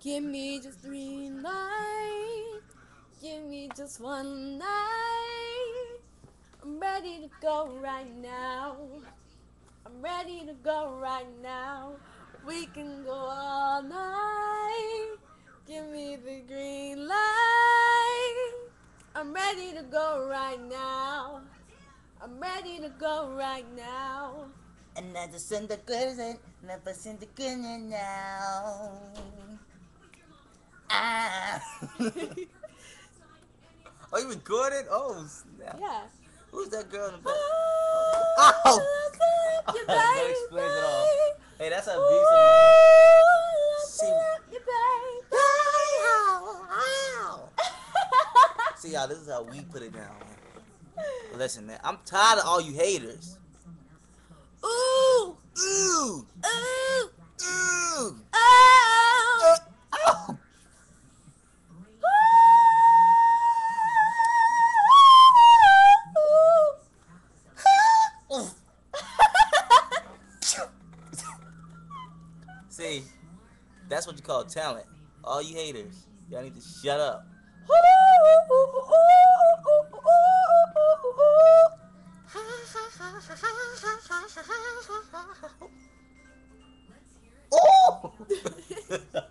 Give me just three nights. Give me just one night. I'm ready to go right now. I'm ready to go right now. We can go all night. Give me the green light. I'm ready to go right now. I'm ready to go right now. Another the good never send the now. Oh, you recorded? Oh, snap. Yeah. Who's that girl in the back? Oh, oh. you That explains it all. Hey, that's a beast I See- love you, baby. of See, y'all, this is how we put it down. Listen, man, I'm tired of all you haters. Ooh! See, that's what you call talent. All you haters, y'all need to shut up. Oh!